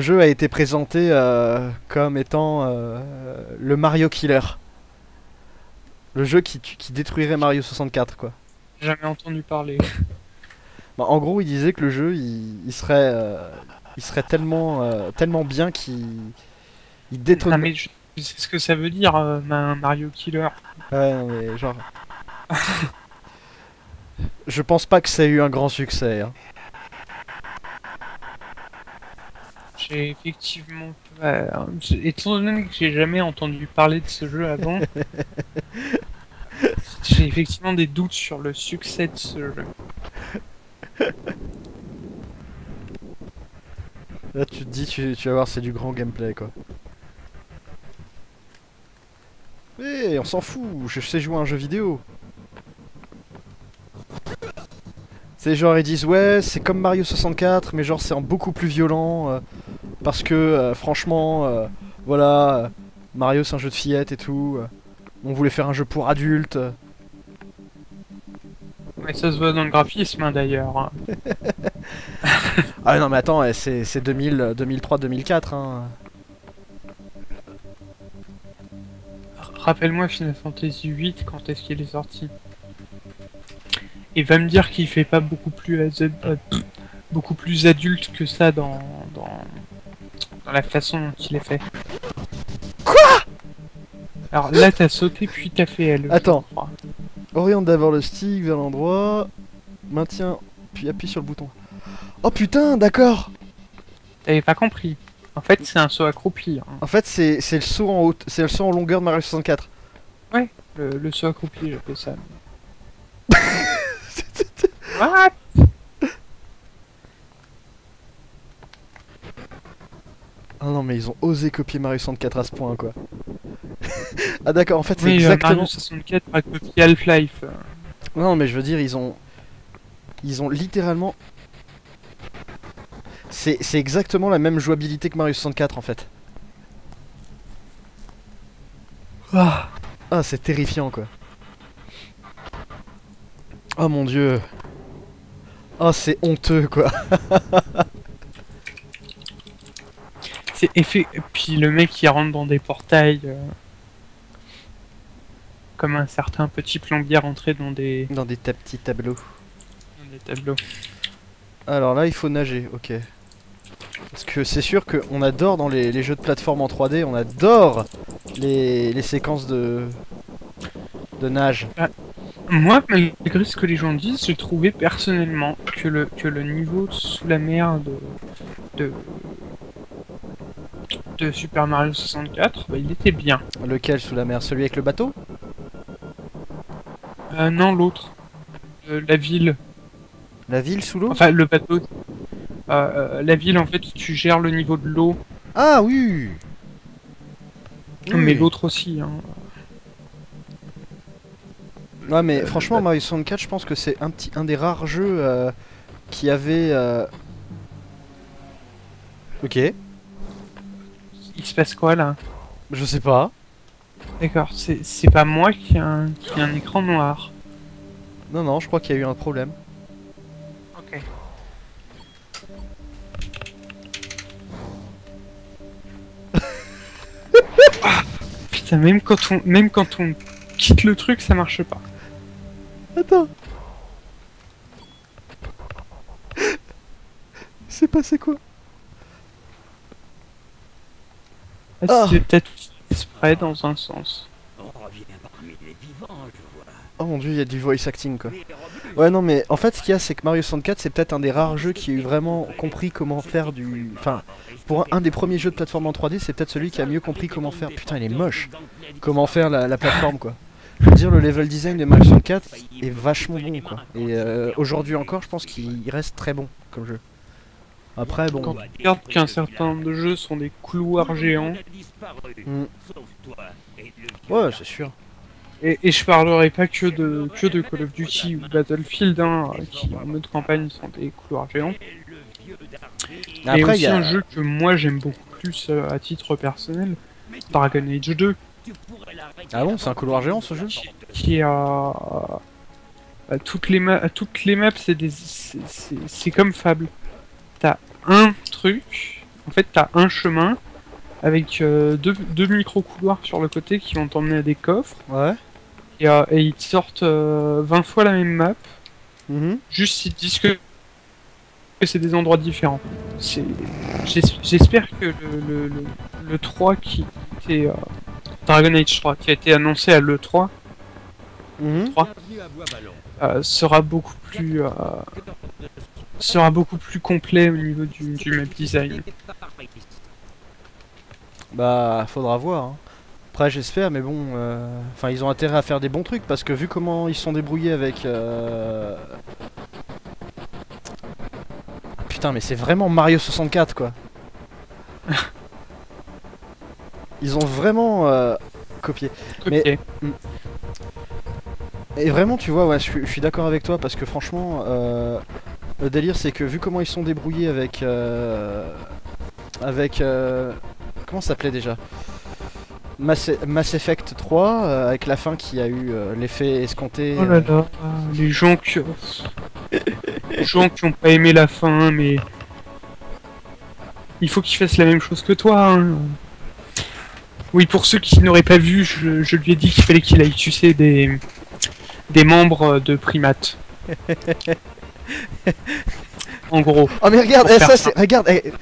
Le jeu a été présenté euh, comme étant euh, le Mario Killer. Le jeu qui, détruirait Mario 64, quoi. Jamais entendu parler. Bah, en gros, il disait que le jeu, il, il serait, euh, il serait tellement, tellement bien qu'il il détonne. Non, mais je, je sais ce que ça veut dire, un Mario Killer. Ouais, non, mais genre. Je pense pas que ça ait eu un grand succès. hein. J'ai effectivement. euh, étant donné que j'ai jamais entendu parler de ce jeu avant, j'ai effectivement des doutes sur le succès de ce jeu. Là, tu te dis, tu, tu vas voir, c'est du grand gameplay, quoi. Eh, on s'en fout, je sais jouer à un jeu vidéo. C'est genre, ils disent, ouais, c'est comme Mario 64, mais genre, c'est en beaucoup plus violent. euh, parce que, euh, franchement, euh, voilà, Mario, c'est un jeu de fillettes et tout. euh, on voulait faire un jeu pour adultes. Mais ça se voit dans le graphisme hein, d'ailleurs. hein. Ah non, mais attends, eh, c'est c'est 2000, 2003, 2004, hein. Rappelle-moi Final Fantasy VIII quand est-ce qu'il est sorti. Et va me dire qu'il fait pas beaucoup plus beaucoup plus adulte que ça dans dans, dans la façon dont il est fait. Quoi Alors là t'as sauté puis t'as fait L. je Attends. Oriente d'abord le stick vers l'endroit, maintiens, puis appuie sur le bouton. Oh putain, d'accord T'avais pas compris. En fait c'est un saut accroupi. hein. En fait, c'est le saut en haute, c'est le saut en longueur de Mario 64. Le, le saut accroupi j'appelle ça. What? Ah non, mais ils ont osé copier Mario 64 à ce point, quoi. ah d'accord, en fait, c'est Oui, euh, exactement... Mario 64 a copié Half-Life. Non, mais je veux dire, ils ont... Ils ont littéralement... C'est c'est exactement la même jouabilité que Mario 64, en fait. Ah. Ah, c'est terrifiant, quoi. Oh mon dieu. Oh, c'est honteux, quoi. C'est effet. et Puis le mec qui rentre dans des portails. euh, Comme un certain petit plombier rentré dans des, Dans des ta- petits tableaux. dans des tableaux. Alors là, il faut nager, ok. Parce que c'est sûr qu'on adore dans les, les jeux de plateforme en 3D, on adore les, les séquences de, de nage. Moi, malgré ce que les gens disent, j'ai trouvé personnellement que le, que le niveau sous la mer de, de, de Super Mario 64, bah, il était bien. Lequel sous la mer? Celui avec le bateau? Euh, non, l'autre. Euh, la ville. La ville sous l'eau? Enfin, le bateau. Euh, la ville, en fait, tu gères le niveau de l'eau. Ah oui Oui. Mais l'autre aussi. Hein. Ouais, mais franchement, Mario 64, je pense que c'est un, petit, un des rares jeux qui avait... Ok, Il se passe quoi là je sais pas. D'accord, c'est c'est pas moi qui ai un, qui ai un écran noir. Non, non, je crois qu'il y a eu un problème. Ok. Ah, putain, même quand on même quand on quitte le truc, ça marche pas. Attends. C'est passé quoi? Ah, Ah. C'est peut-être exprès dans un sens. Oh mon dieu, il y a du voice acting quoi. Ouais, non, mais en fait, ce qu'il y a, c'est que Mario 64, c'est peut-être un des rares jeux qui a eu vraiment compris comment faire du. Enfin, pour un, un des premiers jeux de plateforme en 3D, c'est peut-être celui qui a mieux compris comment faire. Putain, il est moche. Comment faire la, la plateforme quoi. Je veux dire, le level design de Mario 64 est vachement bon quoi. Et euh, aujourd'hui encore, je pense qu'il reste très bon comme jeu. Après, Quand bon. tu regardes qu'un certain nombre de jeux sont des couloirs géants, Hmm. Ouais, c'est sûr. et, et je parlerai pas que de que de Call of Duty ou Battlefield, hein, qui en mode campagne sont des couloirs géants. et Après, aussi il y a. un jeu que moi j'aime beaucoup plus euh, à titre personnel, Dragon Age 2, Ah bon, c'est un couloir géant ce jeu? Qui, à, à toutes les ma- toutes les maps, c'est des c'est comme Fable. T'as un truc, En fait, t'as un chemin avec euh, deux, deux micro-couloirs sur le côté qui vont t'emmener à des coffres. Ouais. Et, euh, et ils te sortent euh, 20 fois la même map. Mhm. Juste ils te disent que, c'est des endroits différents. J'espère que le, le, le, le 3 qui était... euh, Dragon Age 3 qui a été annoncé à l'E3 Mhm. euh, sera beaucoup plus... sera beaucoup plus complet au niveau du, du map design. Bah, faudra voir. hein. Après, j'espère, mais bon, euh, enfin, ils ont intérêt à faire des bons trucs parce que vu comment ils sont débrouillés avec. euh, Putain, mais c'est vraiment Mario 64 quoi. Ils ont vraiment euh, copié. Mais- Ok. Et vraiment, tu vois, ouais, je suis- je suis d'accord avec toi parce que franchement, euh, le délire c'est que vu comment ils sont débrouillés avec. euh, avec. euh, comment ça s'appelait déjà? Mass, Mass Effect 3, euh, avec la fin qui a eu l'effet escompté. Oh là là, les gens qui... les gens qui ont pas aimé la fin, mais... Il faut qu'ils fassent la même chose que toi. hein. Oui, pour ceux qui n'auraient pas vu, je, je lui ai dit qu'il fallait qu'il aille sucer des... des membres de primates. en gros. Oh mais regarde, eh, ça. Regarde, eh,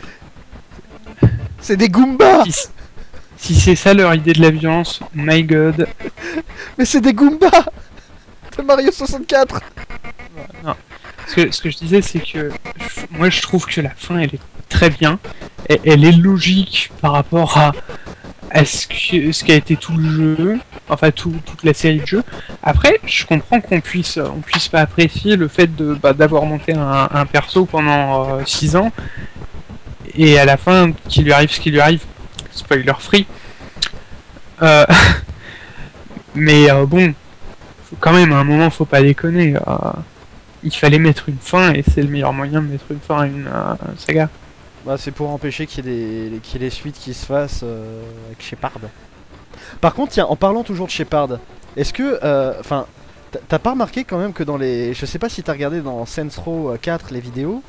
c'est des Goombas Si, si c'est ça leur idée de la violence, my god. Mais c'est des Goombas De Mario 64 Ce que, ce que je disais, c'est que moi je trouve que la fin elle est très bien. Elle, elle est logique par rapport à, à ce, que- ce qu'a été tout le jeu, enfin tout- toute la série de jeux. Après, je comprends qu'on puisse, on puisse pas apprécier le fait bah, d'avoir monté un, perso pendant 6 ans et à la fin qu'il lui arrive ce qui lui arrive. Spoiler free. Euh, mais euh, bon, quand même à un moment faut pas déconner. euh, il fallait mettre une fin et c'est le meilleur moyen de mettre une fin à une euh, saga. Bah c'est pour empêcher qu'il y, y ait des suites qui se fassent euh, avec Shepard. Par contre, tiens, en parlant toujours de Shepard, est-ce que... euh, Enfin, t'as- t'as pas remarqué quand même que dans les... Je sais pas si t'as regardé dans Saints Row euh, 4 les vidéos,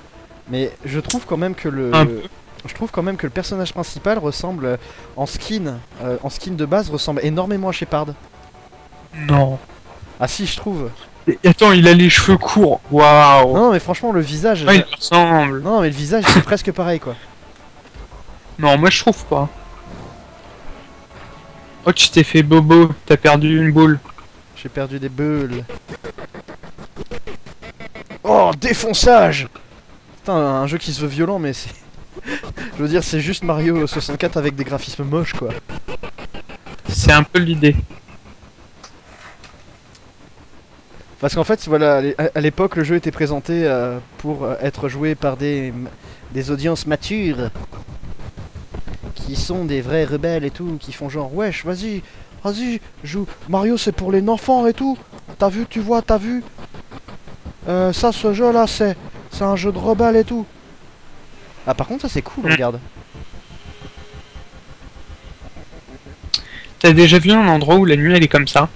mais je trouve quand même que le... Je trouve quand même que le personnage principal ressemble, euh, en skin, euh, en skin de base, ressemble énormément à Shepard. Non. Ah si, je trouve. Et attends, il a les cheveux courts. Waouh. Non, mais franchement, le visage... Ouais, il ressemble. Non, mais le visage, c'est presque pareil, quoi. Non, moi je trouve pas. Oh, tu t'es fait bobo, t'as perdu une boule. J'ai perdu des bulles. Oh, défonçage Putain, un jeu qui se veut violent, mais c'est... Je veux dire, c'est juste Mario 64 avec des graphismes moches, quoi. C'est un peu l'idée. Parce qu'en fait, voilà, à l'é- à l'époque, le jeu était présenté euh, pour euh, être joué par des, des audiences matures. Qui sont des vrais rebelles et tout, qui font genre, wesh, vas-y, vas-y, joue. Mario, c'est pour les enfants et tout. T'as vu, tu vois, t'as vu Euh, Ça, ce jeu-là, c'est c'est un jeu de rebelle et tout. Ah, par contre, ça, c'est cool, Mm. regarde. T'as déjà vu un endroit où la nuit elle est comme ça?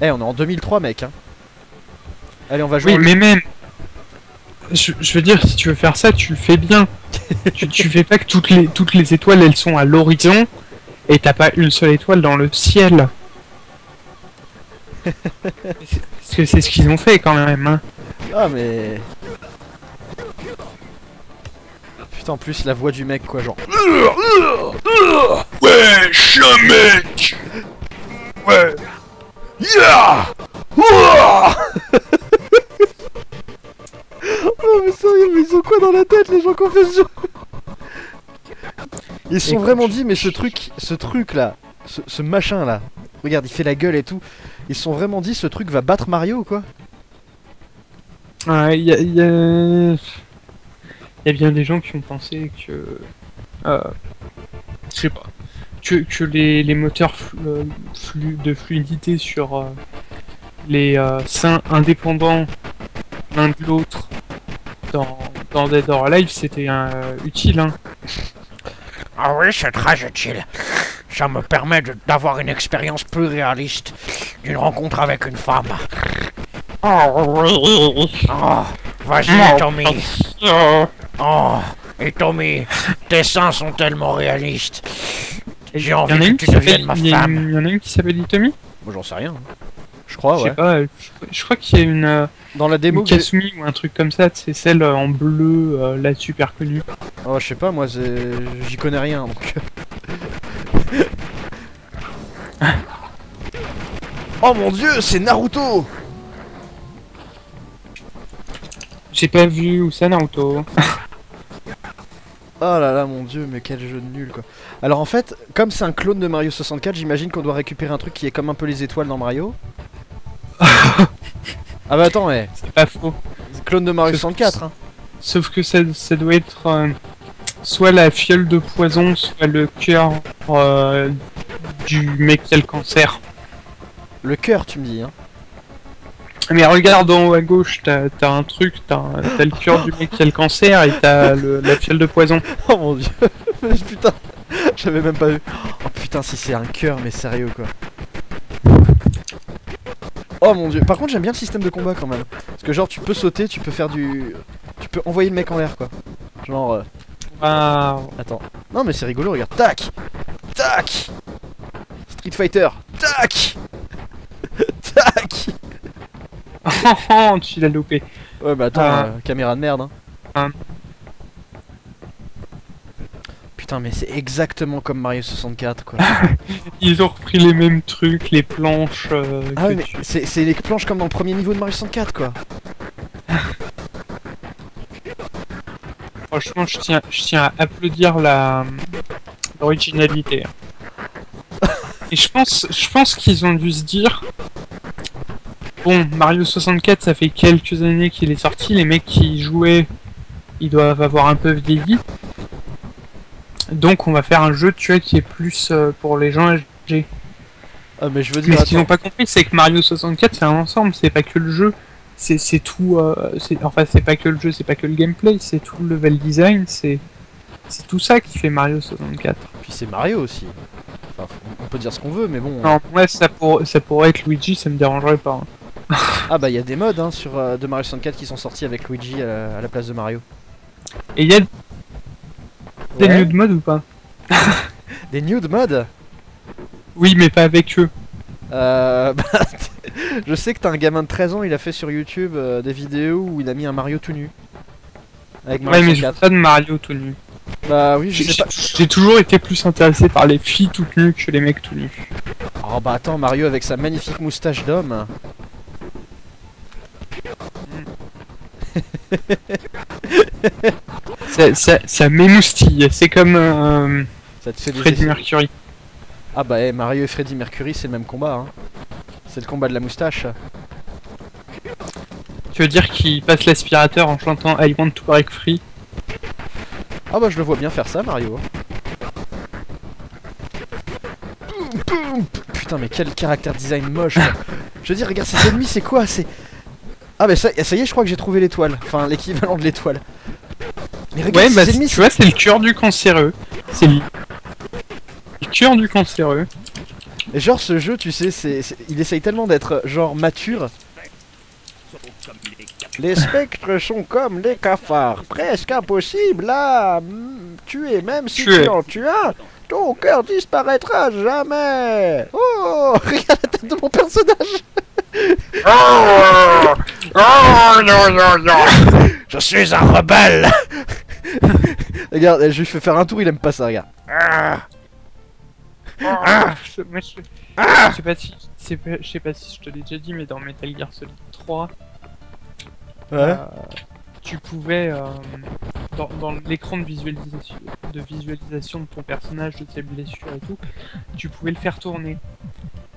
Eh, on est en 2003, mec. Hein. Allez, on va jouer. Oui, mais même. Je, je veux dire, si tu veux faire ça, tu le fais bien. tu, tu fais pas que toutes les, toutes les étoiles elles sont à l'horizon et t'as pas une seule étoile dans le ciel. Parce que c'est ce qu'ils ont fait quand même. Hein. Ah, mais. Putain, en plus, la voix du mec, quoi, genre. Ouais, mec Ouais Yeah Ouah quoi dans la tête les gens qui ont fait ce jeu Ils se sont vraiment dit mais ce truc, ce truc là, ce, ce machin là, regarde il fait la gueule et tout, ils se sont vraiment dit ce truc va battre Mario ou quoi? Ouais, il y a, y a- y a bien des gens qui ont pensé que. Euh, je sais pas. Que, que les, les moteurs flu- euh, flu- de fluidité sur euh, les euh, seins indépendants l'un de l'autre dans, dans Dead or Alive c'était euh, utile. Hein. Ah oui, c'est très utile. Ça me permet d'avoir une expérience plus réaliste d'une rencontre avec une femme. Oh oui Oh, vas-y, Tommy. Oh, Et Tommy, tes seins sont tellement réalistes. J'ai envie a que une tu qui deviennes s'appelle- ma femme. une- y en a une qui s'appelle Itomi Moi j'en sais rien. Je crois, Je ouais. pas, je, je crois qu'il y a une, euh, Dans la une démo, j'ai- Kasumi ou un truc comme ça, c'est celle euh, en bleu, euh, là super connue. oh, je sais pas, moi j'y connais rien donc. oh mon dieu, c'est Naruto J'ai pas vu où ça Naruto. Oh là là, mon dieu, mais quel jeu de nul quoi. Alors en fait, comme c'est un clone de Mario 64, j'imagine qu'on doit récupérer un truc qui est comme un peu les étoiles dans Mario. Ah bah attends, ouais, C'est pas faux. c'est clone de Mario 64, hein. Sauf que ça, ça doit être euh, soit la fiole de poison, soit le cœur euh, du mec qui a le cancer. Le cœur, tu me dis, hein. Mais regarde en haut à gauche, t'as un truc, t'as le cœur du mec qui a le cancer et t'as le- la fiole de poison. Oh mon dieu, mais putain, j'avais même pas vu. Oh putain, si c'est un cœur, mais sérieux quoi. Oh mon dieu, par contre j'aime bien le système de combat quand même. Parce que genre tu peux sauter, tu peux faire du... Tu peux envoyer le mec en l'air quoi. Genre... euh, Waouh. Attends. Non mais c'est rigolo, regarde. Tac Tac Street Fighter Tac Tac Oh, tu l'as loupé. Ouais bah attends, Ah. euh, caméra de merde hein. Putain mais c'est exactement comme Mario 64 quoi. Ils ont repris les mêmes trucs, les planches. euh, Ah ouais mais tu- c'est les planches comme dans le premier niveau de Mario 64 quoi. Franchement, je tiens, je tiens à applaudir la l'originalité. Et je pense, je pense qu'ils ont dû se dire. Bon, Mario 64, ça fait quelques années qu'il est sorti. Les mecs qui y jouaient, ils doivent avoir un peu vieilli. Donc, on va faire un jeu, tu vois, qui est plus euh, pour les gens âgés. Ah mais je veux Mais dire ce qu'ils n'ont pas compris, c'est que Mario 64, c'est un ensemble, c'est pas que le jeu. C'est c'est tout. euh, enfin, c'est pas que le jeu, c'est pas que le gameplay, c'est tout le level design, c'est. C'est tout ça qui fait Mario 64. Puis c'est Mario aussi. Enfin, on peut dire ce qu'on veut mais bon. Non, ouais, ça, pour, ça pourrait être Luigi, ça me dérangerait pas. hein. Ah bah il y a des modes hein, sur euh, de Mario 64 qui sont sortis avec Luigi à, à la place de Mario. Et il y a des Ouais. nude mode ou pas Des nude modes Oui, mais pas avec eux. Euh, bah, je sais que t'as un gamin de 13 ans, il a fait sur YouTube euh, des vidéos où il a mis un Mario tout nu. Avec Mario Ouais, mais je veux 64. pas de Mario tout nu. Bah oui, je J'ai sais pas. j'ai toujours été plus intéressé par les filles toutes nues que les mecs tout nus. Oh bah attends, Mario avec sa magnifique moustache d'homme. Ça, ça, ça m'émoustille, c'est comme euh, Ça te fait des Freddie essais- Mercury. Ah bah eh, Mario et Freddie Mercury, c'est le même combat. Hein. C'est le combat de la moustache. Tu veux dire qu'il passe l'aspirateur en chantant I want to break free? Ah bah je le vois bien faire ça, Mario. Putain, mais quel caractère design moche. quoi. Je veux dire, regarde ces ennemis, c'est quoi? C'est ah bah ça, ça y est, je crois que j'ai trouvé l'étoile. Enfin, l'équivalent de l'étoile. Mais regarde Ouais, bah ennemis, tu vois, c'est le cœur du cancéreux. C'est le le cœur du cancéreux. Et genre ce jeu, tu sais, c'est, il essaye tellement d'être genre mature. Les spectres sont comme les cafards, presque impossible à mm, tuer, même si Tuer. tu en tues un, ton cœur disparaîtra jamais. Oh, regarde la tête de mon personnage. Oh Oh non, non, non Je suis un rebelle Regarde, je lui fais faire un tour, il aime pas ça, regarde. Ah Ah, je, moi, je- je sais pas si, c'est pas- je sais pas si je te l'ai déjà dit, mais dans Metal Gear Solid 3, euh, tu pouvais euh, dans, dans l'écran de visualisation, de visualisation de ton personnage, de ses blessures et tout, tu pouvais le faire tourner.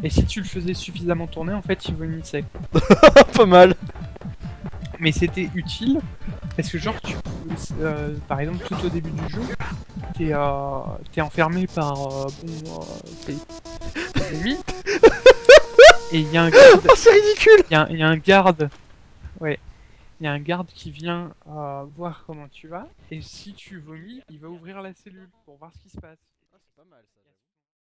Et si tu le faisais suffisamment tourner, en fait, il vomissait. pas mal. Mais c'était utile parce que genre tu pouvais, euh, par exemple tout au début du jeu, t'es euh, enfermé par euh, bon euh, et il y a un garde, Oh, c'est ridicule. il y a, il y a un garde, ouais, il y a un garde qui vient euh, voir comment tu vas et si tu vomis, il va ouvrir la cellule pour voir ce qui se passe. c'est pas mal ça.